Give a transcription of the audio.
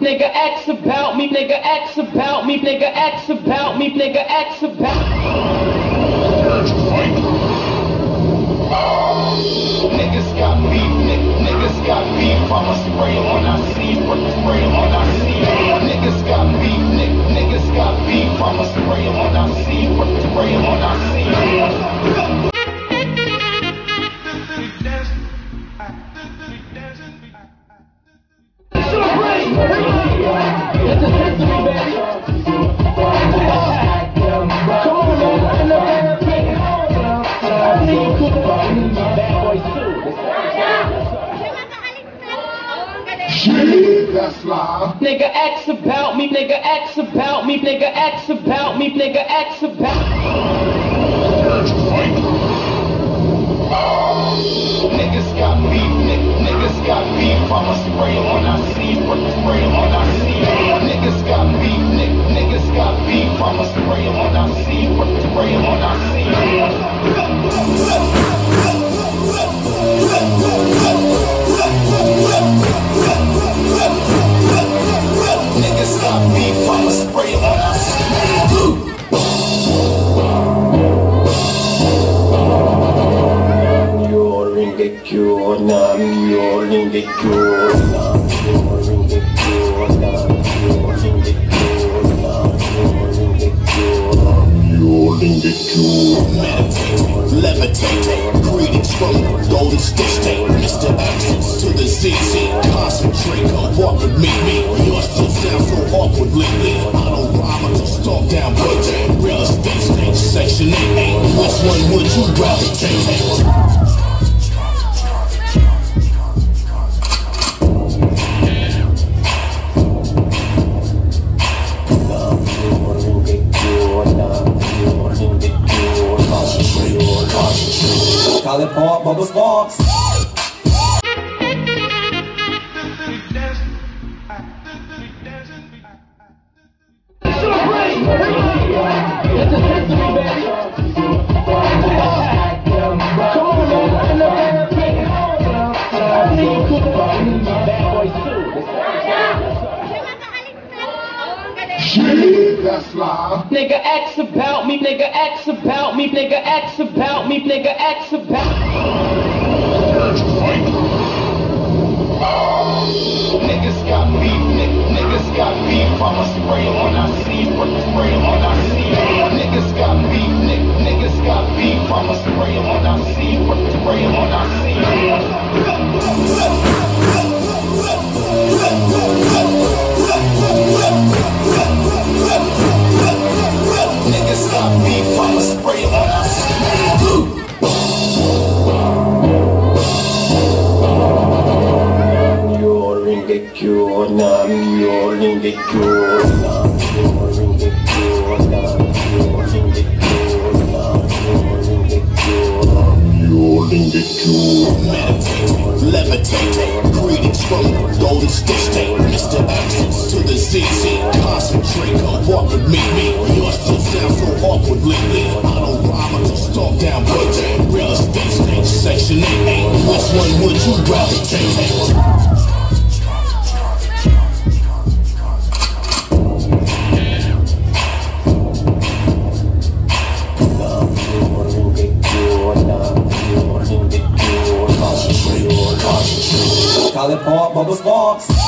Nigga X about me, nigga X about me, nigga X about me, nigga X about Niggas Nigga X about me, nigga X about me, nigga X about me, nigga X about Levitating, greetings from Golden State Mr. X to the ZZ. Concentrate, come walk with me. Yours still sounds so awkward lately. I don't rhyme, I just talk down building. Real estate state, section 8. Which one would you rather? Başlıyor Call it Paul Bubbles Box. This That's live. Nigga X about me, nigga X about me, nigga X about me, nigga X about yorin geçiyor nam yorin geçiyor nam yorin geçiyor yorin geçiyor Levitating, Golden Mr. X to the. Concentrate, come walk with me. Still so awkward lately. I don't rhyme, I just talk down. Real estate section 8. Which one would you take? fala é pop, Bobos Box.